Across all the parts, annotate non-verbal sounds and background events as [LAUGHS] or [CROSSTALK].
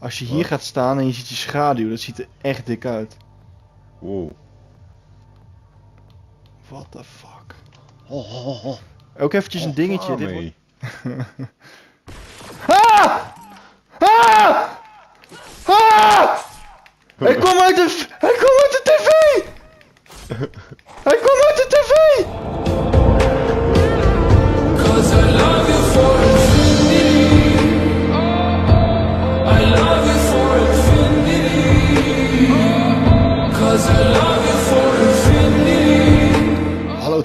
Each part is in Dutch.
Als je hier gaat staan en je ziet je schaduw, dat ziet er echt dik uit. Wow. What the fuck. Oh, oh, oh. Ook eventjes een dingetje. Dit wordt... Ah! Ah! Ah! Hij kwam uit de... [LAUGHS] Hij kwam uit de tv! Hij kwam uit de tv!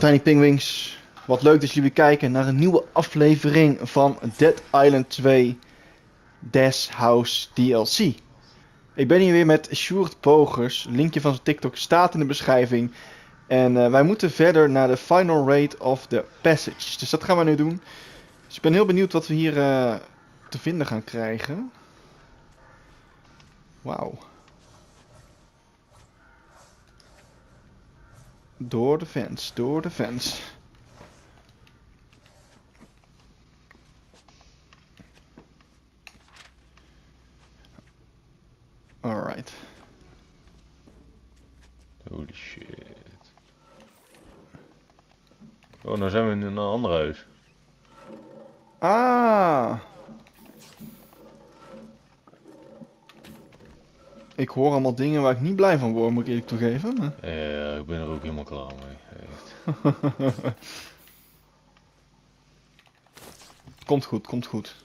Tiny Penguins. Wat leuk dat jullie kijken naar een nieuwe aflevering van Dead Island 2 Dash House DLC. Ik ben hier weer met Sjoerd Pogers. Linkje van zijn TikTok staat in de beschrijving. En eh, wij moeten verder naar de final raid of the passage. Dus dat gaan we nu doen. Dus ik ben heel benieuwd wat we hier eh, te vinden gaan krijgen. Wauw. Door de fence, door de fence. Hoor allemaal dingen waar ik niet blij van word, moet ik eerlijk toegeven. maar- Ja, ik ben er ook helemaal klaar mee. Echt. [LAUGHS] komt goed, komt goed.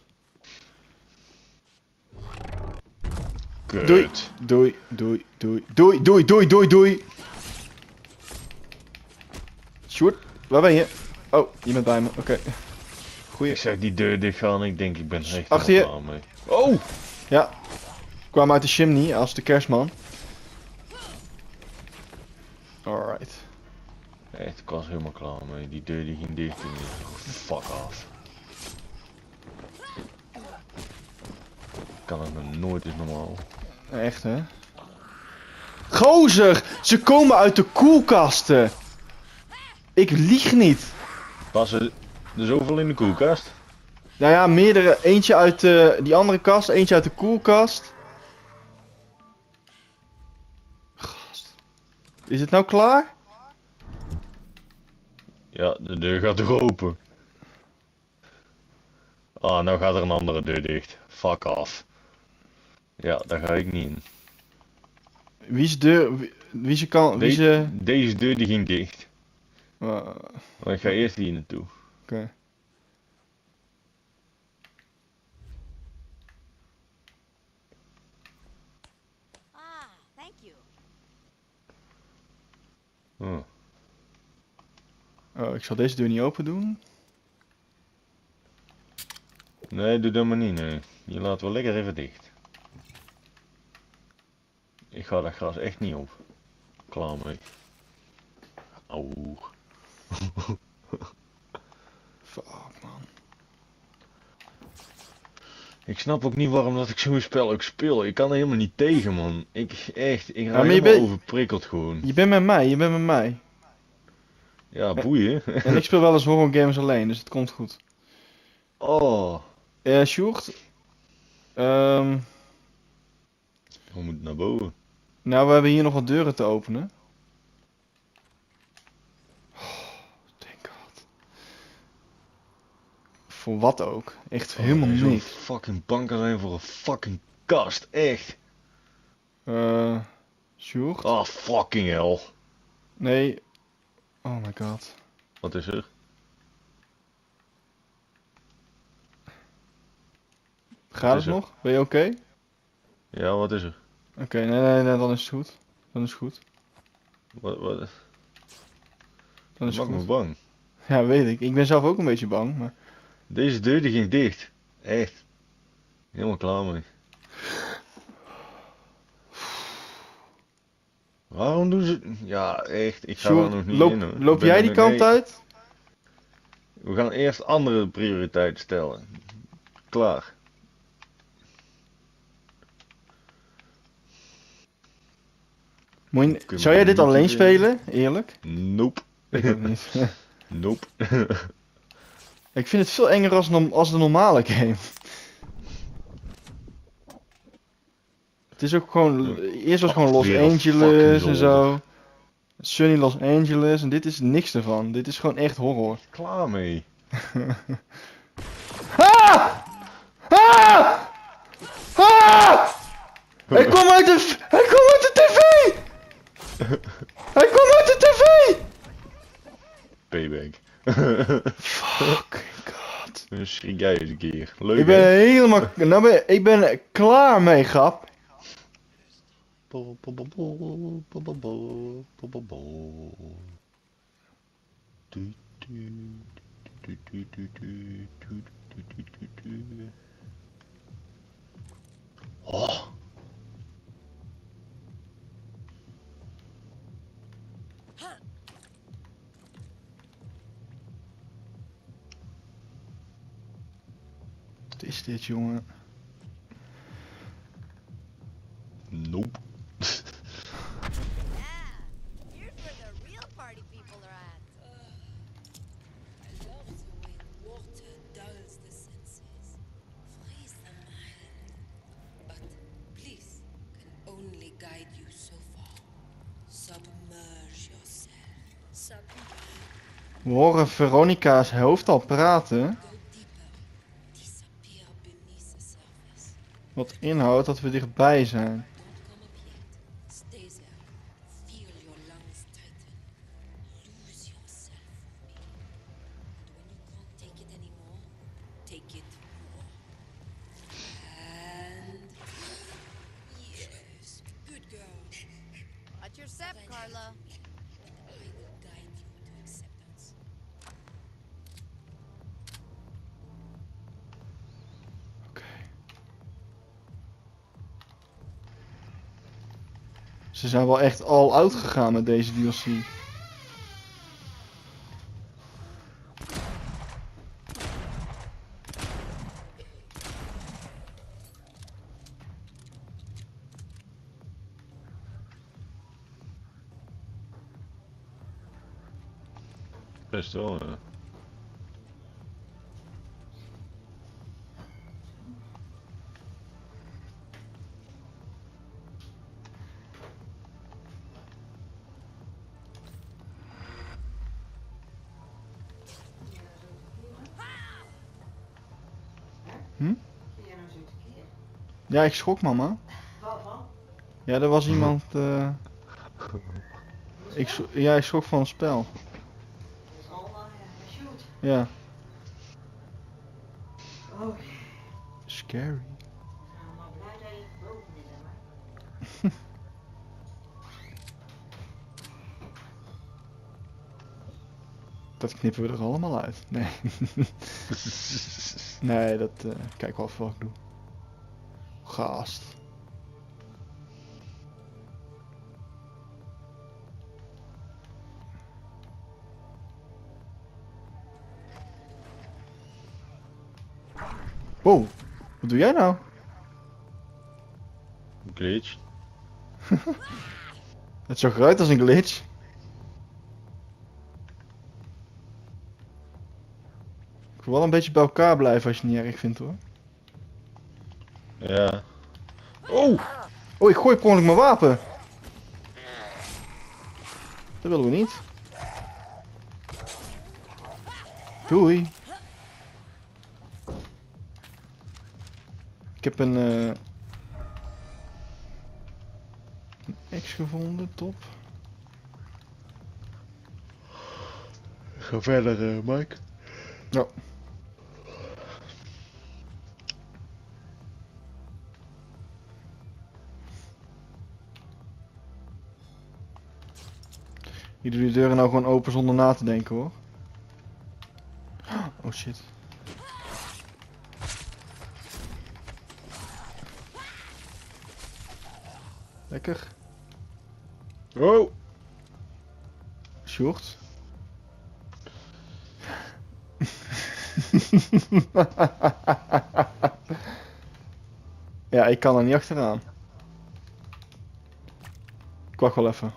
Doei. Doei, doei, doei, doei, doei, doei, doei, doei. Sjoerd, waar ben je? Oh, je bent bij me, oké. Goeie. Ik zeg die deur dicht gaan en ik denk ik ben er echt Achter je. mee. Oh! Ja. Kwam uit de chimney als de kerstman. Alright. Echt, ik was helemaal klaar mee. Die deur die ging dicht en fuck af. Kan het nog nooit eens normaal. Echt hè? Gozer! Ze komen uit de koelkasten! Ik lieg niet! Passen er zoveel in de koelkast? Nou ja, meerdere. Eentje uit eh, die andere kast, eentje uit de koelkast. Is het nou klaar? Ja, de deur gaat toch open. Ah, nou gaat er een andere deur dicht. Fuck off. Ja, daar ga ik niet in. Wie is de. Wie, wie ze kan. Wie De- ze. Deze deur die ging dicht. Maar ik ga eerst hier naartoe. Oké thank you. Oh. Oh, ik zal deze deur niet open doen. Nee, doe dat maar niet, nee. Je laat wel lekker even dicht. Ik ga dat gras echt niet op. Klaar mee. Auw. [LAUGHS] Fuck man. Ik snap ook niet waarom dat ik zo'n spel ook speel. Ik kan er helemaal niet tegen, man. Ik echt, ik raak je helemaal overprikkeld gewoon. Je bent met mij, je bent met mij. Ja, boeien. [LAUGHS] En ik speel wel eens horror games alleen, dus het komt goed. Oh. Eh, Sjoerd? Ehm, We moeten naar boven. nou, we hebben hier nog wat deuren te openen. Oh, thank god. Voor wat ook. Echt helemaal Oh, zo'n niks. fucking bank alleen voor een fucking kast. Echt. Eh, Sjoerd? Oh, fucking hell. Nee. Oh my god. Wat is er? Gaat het er? nog? Ben je oké? Ja, wat is er? Oké, nee, nee, nee, dan is het goed. Dan is het goed. Wat, wat? Dan is het goed. bang. Ja, weet ik. Ik ben zelf ook een beetje bang, maar... Deze deur die ging dicht. Echt. Helemaal klaar mee. Waarom doen ze... Ja, echt. Ik ga er nog niet loop, in hoor. loop jij die kant uit? We gaan eerst andere prioriteiten stellen. Klaar. Moet je- Zou jij dit alleen spelen? Eerlijk? Nope. Ik niet. [LAUGHS] [LAUGHS] Nope. [LAUGHS] ik vind het veel enger als, als de normale game. Het is ook gewoon, eerst was gewoon Los Angeles en zo. Sunny Los Angeles en dit is niks ervan. Dit is gewoon echt horror. Klaar mee. Ah! Ah! Ah! Hij kwam uit de, [LAUGHS] hij kwam uit de tv! Hij kwam uit de tv! Payback. Fucking god. Dan schrik jij eens een keer. Leuk Ik ben hè? helemaal, [LAUGHS] nou ben, ik ben klaar mee, grap. Oh. [LAUGHS] far. Submerge yourself. Submerge. We horen Veronica's hoofd al praten. Wat inhoudt dat we dichtbij zijn. Ze zijn wel echt all out gegaan met deze DLC. Best wel, ja. Ja, ik schrok mama. Ja, er was iemand. eh ik, ja, ik schrok van het spel. Ja. Scary. [LAUGHS] Dat knippen we er allemaal uit. Nee. [LAUGHS] nee, dat. eh, kijk wel even wat ik doe. Gast. Wow, wat doe jij nou? Glitch. [LAUGHS] Het zag eruit als een glitch. Ik wil wel een beetje bij elkaar blijven als je het niet erg vindt hoor. Ja. Oh! Oh, ik gooi per mijn wapen. Dat willen we niet. Doei. Ik heb een, eh een X gevonden, top. Ga verder, eh, Mike. Ja. Je doet de deuren nou gewoon open zonder na te denken hoor. Oh shit. Lekker. Oh! Short. [LAUGHS] ja, ik kan er niet achteraan. Ik wacht wel even.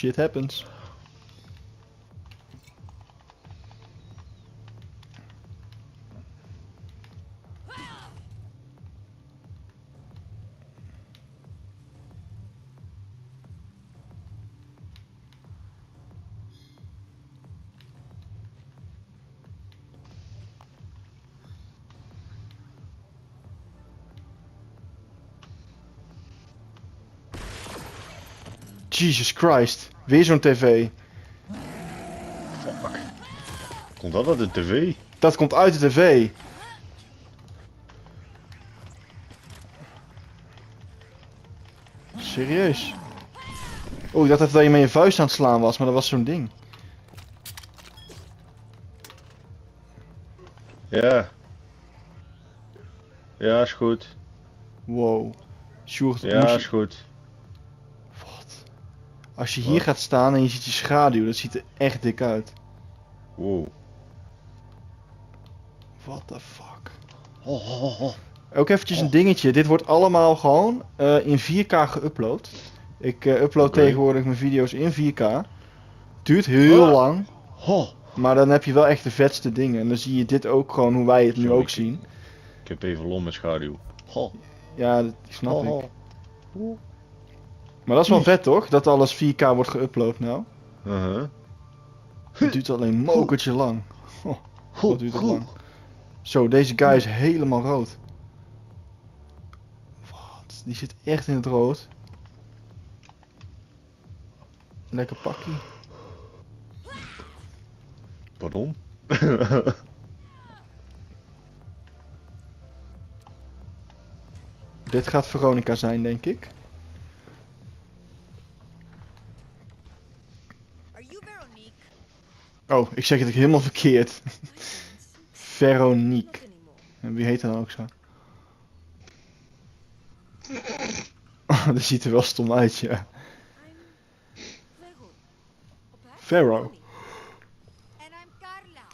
Shit happens. Jesus Christ. Weer zo'n tv. Fuck. Komt dat uit de tv? Dat komt uit de tv. Serieus. Oh, ik dacht even dat je met je vuist aan het slaan was, maar dat was zo'n ding. Ja. Ja, is goed. Wow. Sjoerd, Ja, is goed. Als je hier Wat? gaat staan en je ziet je schaduw, dat ziet er echt dik uit. Wow. What the fuck? Oh, oh, oh. Ook eventjes een Oh. dingetje. Dit wordt allemaal gewoon eh, in 4K geüpload. Ik eh, upload tegenwoordig mijn video's in 4K. Duurt heel lang. Oh. Maar dan heb je wel echt de vetste dingen. En dan zie je dit ook gewoon hoe wij het nu Sorry, ook ik- zien. Ik heb even lom met schaduw. Oh. Ja, dat snap Oh, ik. Oh. Maar dat is wel vet toch? Dat alles 4K wordt geüpload nou. Uh-huh. Het duurt alleen een mokertje lang. Goed, Wat duurt het lang. Zo, deze guy is helemaal rood. Wat? Die zit echt in het rood. Lekker pakkie. Pardon? [LAUGHS] Dit gaat Veronica zijn, denk ik. Oh, ik zeg het helemaal verkeerd. [LAUGHS] Veronique. En wie heet dan ook zo? [LAUGHS] dat ziet er wel stom uit, ja. Vero. And I'm Carla.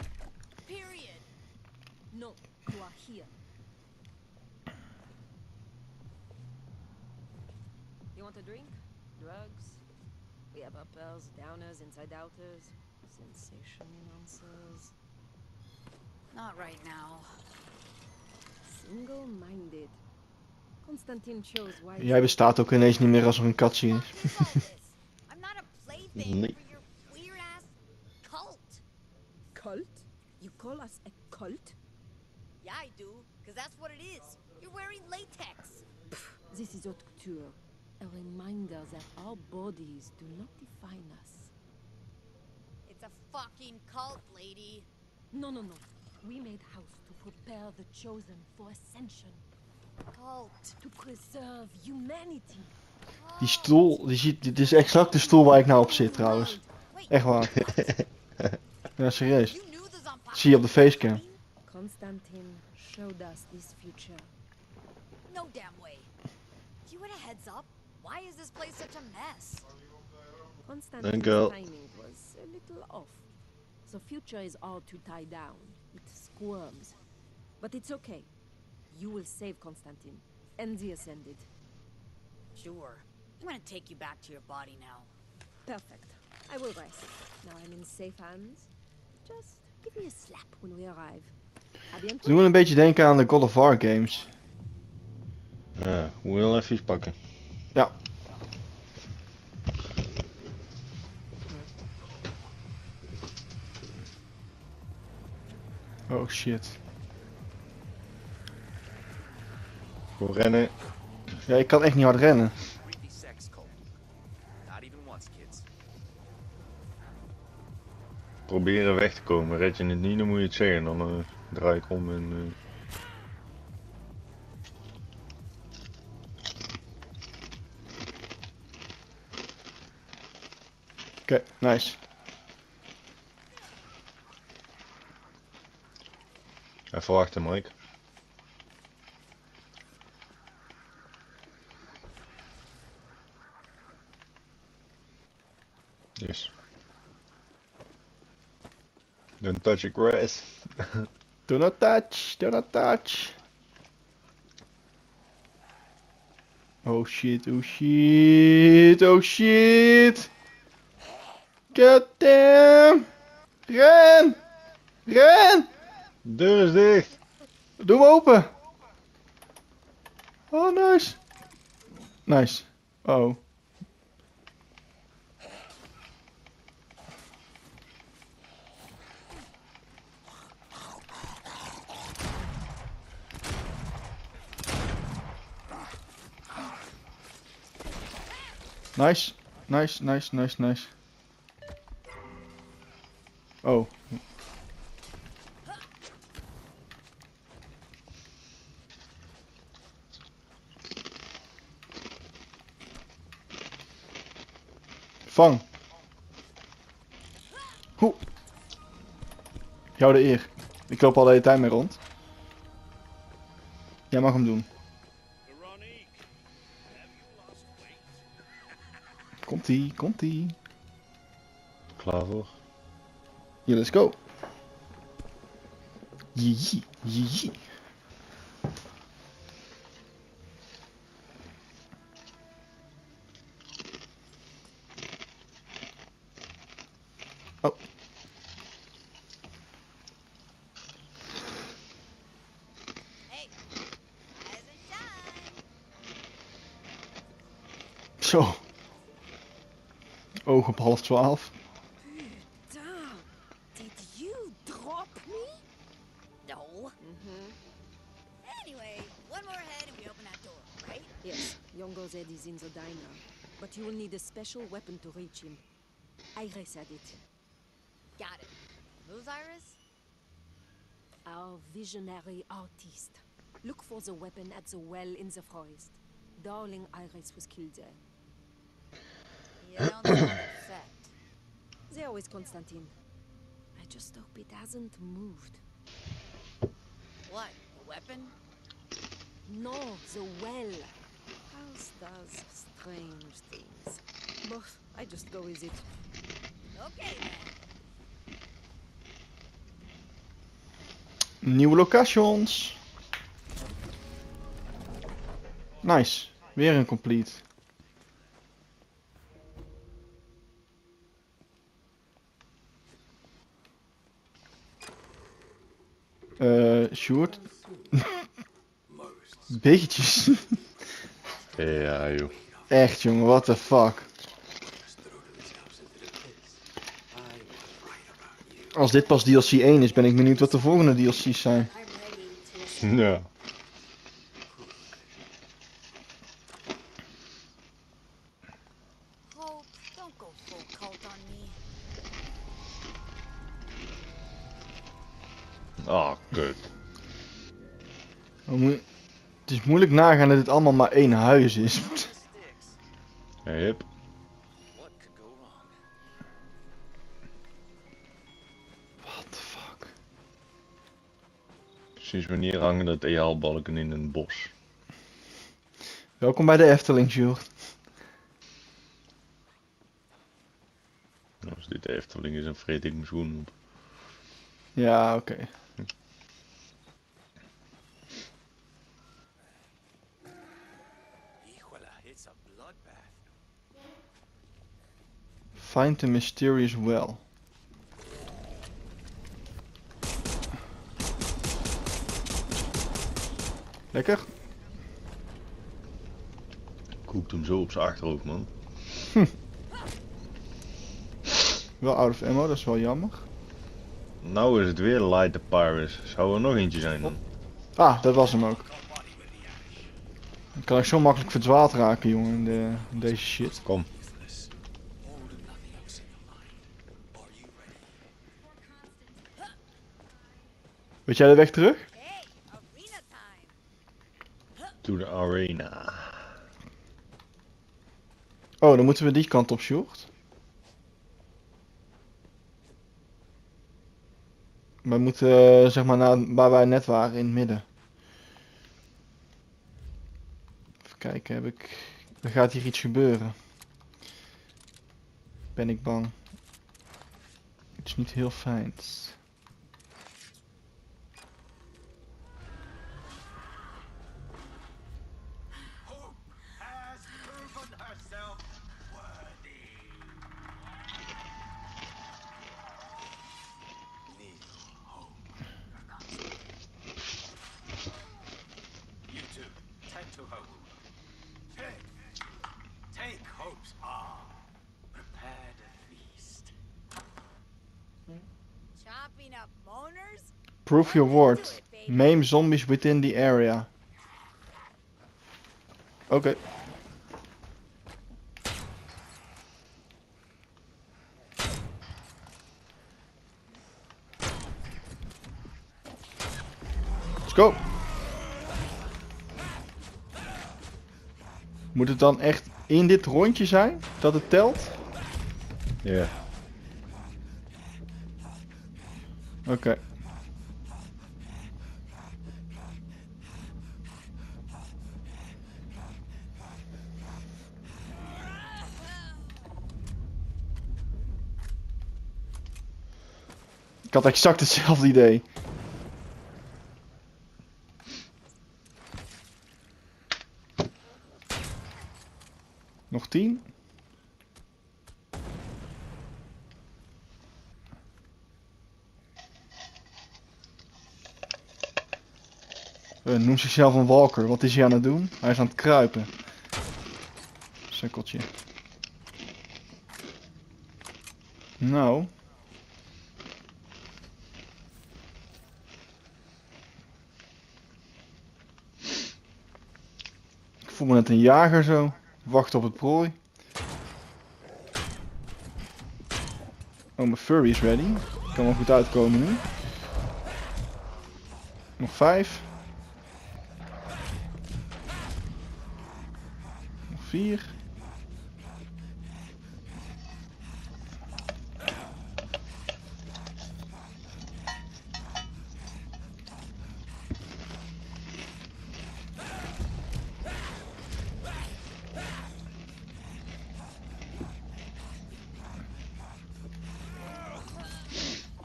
Period. No, are here. You want a drink? Drugs? We have uppers, downers, inside outers, sensation enhancers. Not right now. Single minded. Constantine chose why. Jij bestaat ook ineens niet meer als er een cutscene is. I'm not a plaything Nee. for your weird ass cult. Cult? You call us a cult? Yeah, I do, because that's what it is. You're wearing latex. This is haute couture. A reminder that our bodies do not define us. It's a fucking cult, lady. No, no, no. We made house to prepare the chosen for ascension, Cult. to preserve humanity. Die stoel, die ziet, dit is exact de stoel waar ik nou op zit trouwens. Wait, Echt waar. [LAUGHS] Ja, serieus. Zie je op de facecam. Constantine showed us this future. No damn way. If you had a heads up, why is this place such a mess? Constantine's girl. timing was a little off. The future is all to tie down. It squirms. But it's okay. You will save Constantine and the Ascended. Sure. I'm gonna take you back to your body now. Perfect. I will rest. Now I'm in safe hands. Just give me a slap when we arrive. A Ze bientôt. doen me een beetje denken aan de God of War games. Ja, moet je wel even iets pakken. Ja. Oh shit. Gewoon rennen. Ja, ik kan echt niet hard rennen. Proberen weg te komen. Red je het niet, dan moet je het zeggen. Dan eh, draai ik om en... eh, Oké, nice. Even wachten, Mike. Yes. Don't touch the grass. [LAUGHS] Do not touch, do not touch. Oh shit, oh shit, oh shit. God damn. Ren! Ren! Deur is dicht! Doe hem open. Oh, nice. Nice. Oh. Nice. Nice, nice, nice, nice. Oh. Vang. Hoe? Jou de eer. Ik loop al de hele tijd mee rond. Jij mag hem doen. Komt ie, komt ie. Klaar voor. Ja, let's go. Jee, jee, jee. Oog op half twaalf. Damn! Did you drop me? No. Mm-hmm. Anyway, one more ahead and we open that door, right? Yes, Yongo's head is in the diner. But you will need a special weapon to reach him. Iris had it. Got it. Who's Iris? Our visionary artist. Look for the weapon at the well in the forest. Darling Iris was killed there. You don't sound upset. There Constantine. I just hope it hasn't moved. What? A weapon? No, the well. House does strange things. But I just go with it. Okay then. Nieuwe locations. Nice. Weer een complete. Sjoerd? [LAUGHS] Beetjes. Ja, joh. Echt jongen, what the fuck. Als dit pas DLC 1 is, ben ik benieuwd wat de volgende DLC's zijn. Ja. Ah, kut. Het is moeilijk nagaan dat dit allemaal maar één huis is. Yep. What the fuck. Sinds wanneer hangen dat EL-balken in een bos? Welkom bij de Efteling, Sjoerd. Als dit de Efteling is, dan vreet ik mijn schoen op. Ja, oké. Híjole, it's a bloodbath. Find the mysterious well. Lekker. Koekt hem zo op zijn achterhoofd, man. [LAUGHS] Wel out of ammo, dat is wel jammer. Nou is het weer Light the Pirates. Zou er nog eentje zijn dan? Ah, dat was hem ook. Dan kan ik zo makkelijk verdwaald raken, jongen, in, de, in deze shit. Kom. Weet jij de weg terug? To the arena. Oh, dan moeten we die kant op, Sjoerd. We moeten, eh, zeg maar, naar waar wij net waren, in het midden. Even kijken, heb ik... Er gaat hier iets gebeuren. Ben ik bang. Het is niet heel fijn. Prove your word. Maim zombies within the area. Oké. Okay. Let's go. Moet het dan echt in dit rondje zijn dat het telt? Ja. Yeah. Oké. Ik had exact hetzelfde idee. Nog tien? Uh, noemt zichzelf een walker. Wat is hij aan het doen? Hij is aan het kruipen. Sukkeltje. Nou. Ik voel me net een jager zo. Wacht op het prooi. Oh, mijn furry is ready. Kan wel goed uitkomen nu. Nog vijf. Vier.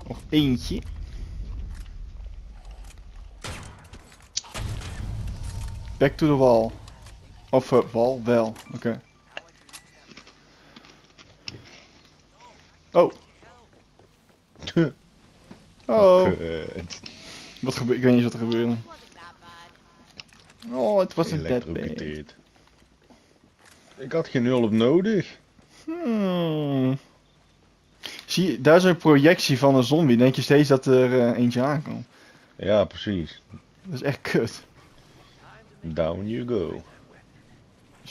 Nog eentje. Back to the wall. Of uh, wel. Oké. Oh. [LAUGHS] Oh. Wat gebeurt? Ik weet niet wat er gebeurde. Oh, het was een deadbait. Elektrocuteerd. Ik had geen hulp nodig. Hmm. Zie je, daar is een projectie van een zombie. Denk je steeds dat er eh, eentje aankomt. Ja, precies. Dat is echt kut. Down you go.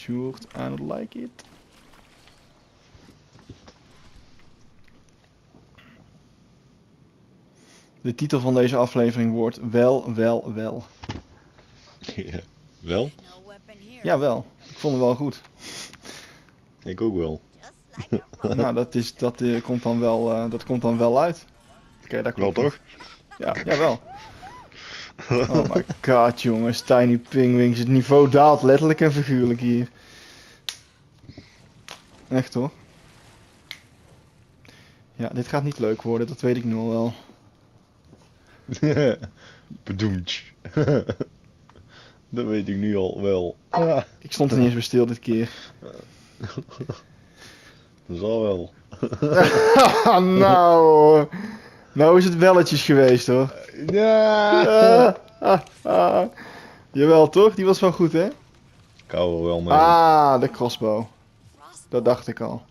Sjoerd, I don't like it. De titel van deze aflevering wordt Wel, Wel, Wel. [LAUGHS] Ja. Wel? Here. Jawel, ik vond het wel goed. Ik ook wel. [LAUGHS] Nou, dat, is, dat, eh, komt dan wel, eh, dat komt dan wel uit. Oké, dat Wel klopt. toch? Ja, jawel. Oh my god, jongens. Tiny Pingwings. Het niveau daalt letterlijk en figuurlijk hier. Echt hoor. Ja, dit gaat niet leuk worden, dat weet ik nu al wel. [LAUGHS] Bedoemtje. [LAUGHS] Dat weet ik nu al wel. Ah, [LAUGHS] Ik stond er niet eens bij stil dit keer. dat zal wel. nou, nou is het welletjes geweest hoor. Ja. Ah, ah, ah. Jawel toch? Die was wel goed hè? Ik hou er wel mee. Ah, de crossbow. Dat dacht ik al.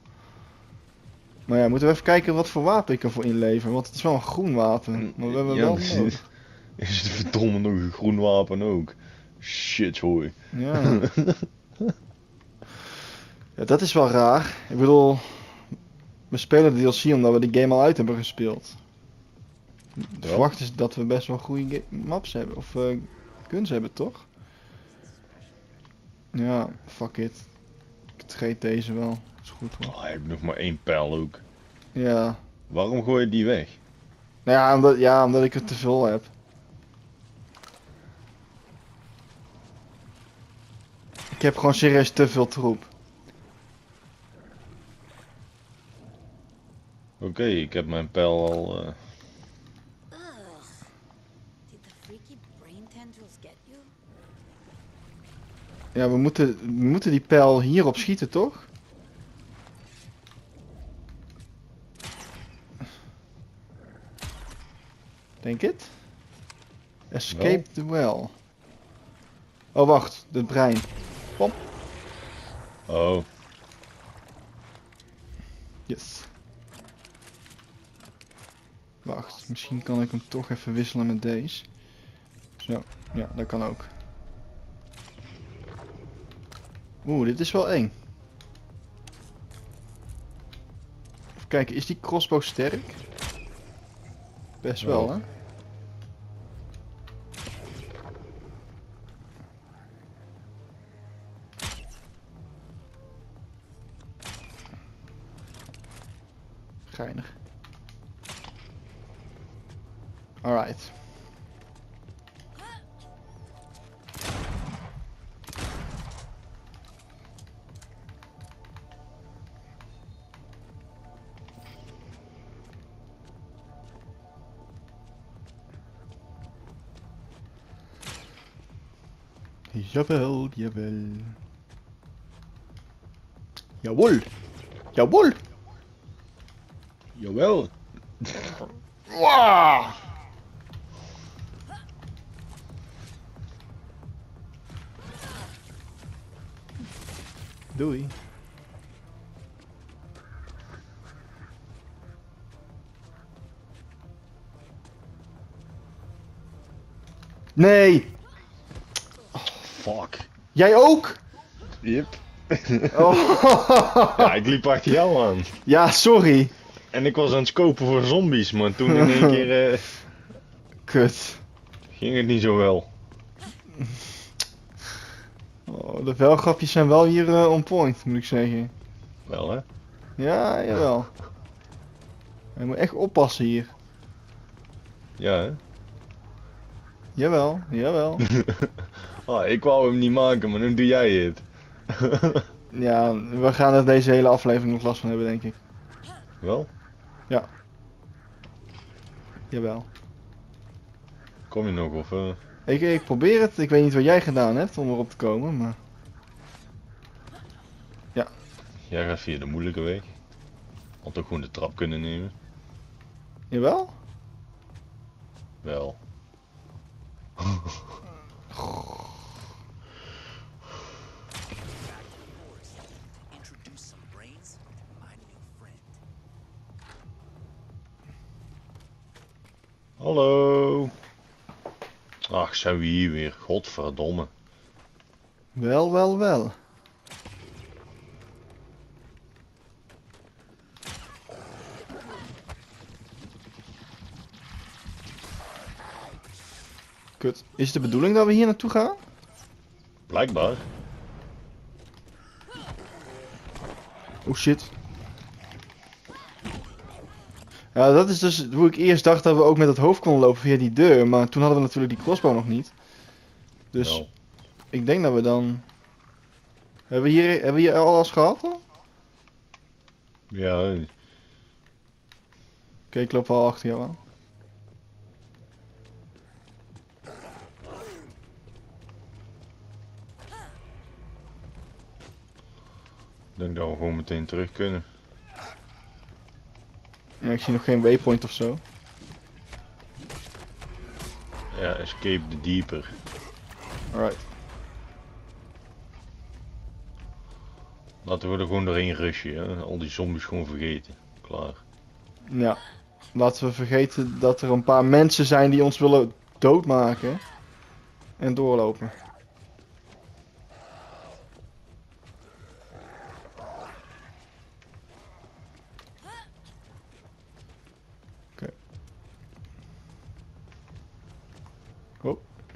Maar ja, moeten we even kijken wat voor wapen ik ervoor inlever. Want het is wel een groen wapen. Maar we hebben Ja, wel [LAUGHS] nodig. Is het verdomme nog een groen wapen ook? Shit hoor. Ja. [LAUGHS] ja, dat is wel raar. Ik bedoel, we spelen de DLC omdat we de game al uit hebben gespeeld. Ja. verwacht is dat we best wel goede maps hebben. Of eh guns hebben, toch? Ja, fuck it. Ik treed deze wel. Is goed hoor. Oh, hij heeft nog maar één pijl ook. Ja. Waarom gooi je die weg? Nou ja, omdat, ja, omdat ik er te veel heb. Ik heb gewoon serieus te veel troep. Oké, ik heb mijn pijl al. eh, Ja, we moeten, we moeten die pijl hierop schieten, toch? Denk het? Escape the well. Oh, wacht. Het brein. Oh, Yes. Wacht, misschien kan ik hem toch even wisselen met deze. Zo, ja, dat kan ook. Oeh, dit is wel eng. Even kijken, is die crossbow sterk? Best wel, Wel. hè? Jawel, jawel. Jawohl. Jawohl. Jawel. Wow. Doei. Nee, Fuck. Jij ook? Yep. Oh. [LAUGHS] Ja, ik liep achter jou aan. Ja, sorry. En ik was aan het scopen voor zombies, maar toen in één [LAUGHS] keer eh, Kut. ging het niet zo wel. Oh, de velgrapjes zijn wel hier eh, on point, moet ik zeggen. Wel hè? Ja, jawel. Je moet echt oppassen hier. Ja hè? Jawel, jawel. [LAUGHS] Ah, ik wou hem niet maken, maar nu doe jij het. [LAUGHS] Ja, we gaan er deze hele aflevering nog last van hebben, denk ik. Wel? Jawel. Kom je nog of... eh, Ik, ik probeer het. Ik weet niet wat jij gedaan hebt om erop te komen, maar... Jij gaat via de moeilijke weg. Had ook gewoon de trap kunnen nemen. Jawel? Wel. [LAUGHS] Hallo. Ach, zijn we hier weer. Godverdomme. Wel, wel, wel. Kut. Is het de bedoeling dat we hier naartoe gaan? Blijkbaar. Oh shit. Ja, dat is dus hoe ik eerst dacht dat we ook met het hoofd konden lopen via die deur. Maar toen hadden we natuurlijk die crossbow nog niet. Dus ik denk dat we dan... Hebben we hier, hebben we hier alles gehad? Oké, Ja, eh, ik loop wel achter jou aan. ik denk dat we gewoon meteen terug kunnen. Ja, ik zie nog geen waypoint of zo. Ja, escape the deeper. Alright. Laten we er gewoon doorheen rushen, hè. Al die zombies gewoon vergeten. Klaar. Ja. Laten we vergeten dat er een paar mensen zijn die ons willen doodmaken. En doorlopen.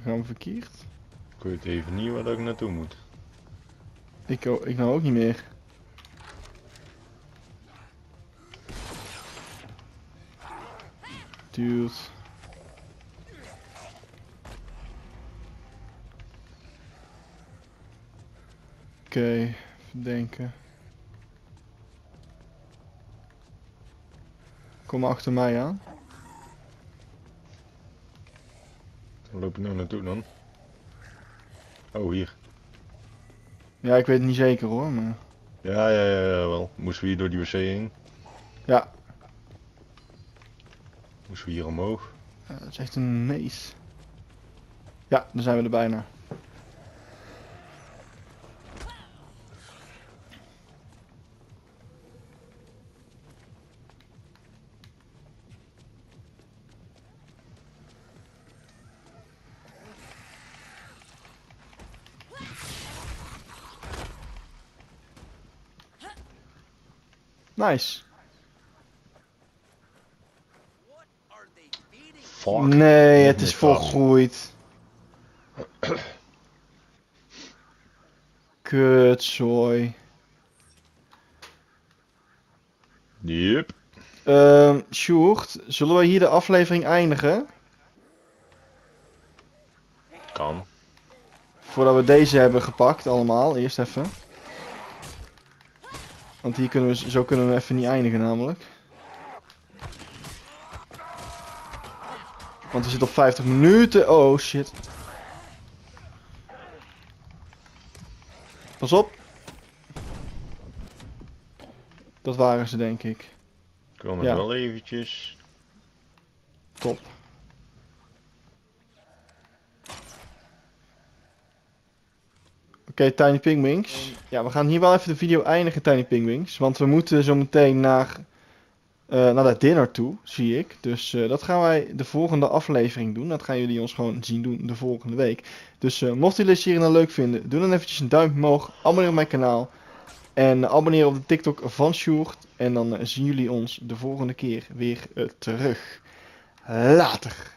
Oh, gaan we verkeerd? Ik weet even niet waar ik naartoe moet. Ik, o- ik nou ook niet meer. Dude. Oké, even denken. Kom maar achter mij aan. Waar loop ik nou naartoe dan? Oh, hier. Ja, ik weet het niet zeker hoor, maar... Ja, ja, ja, ja, wel. Moesten we hier door die wc heen? Ja, Moesten we hier omhoog? eh, dat is echt een nees. Ja, dan zijn we er bijna. Nice. Fuck. Nee, het is volgroeid. Kutzooi. Yep. Ehm Sjoerd, zullen we hier de aflevering eindigen? Kan. Voordat we deze hebben gepakt allemaal. Eerst even. Want hier kunnen we, zo kunnen we even niet eindigen namelijk. Want we zitten op 50 minuten. Oh shit. Pas op. Dat waren ze denk ik. Nog Ja. wel eventjes. Top. Oké, Tiny Pingwings. Ja, we gaan hier wel even de video eindigen, Tiny Pingwings. Want we moeten zo meteen naar, eh, naar dat dinner toe, zie ik. Dus eh, dat gaan wij de volgende aflevering doen. Dat gaan jullie ons gewoon zien doen de volgende week. Dus eh mochten jullie hier nou leuk vinden, doe dan eventjes een duimpje omhoog. Abonneer op mijn kanaal. En abonneer op de TikTok van Sjoerd. En dan zien jullie ons de volgende keer weer terug. Later.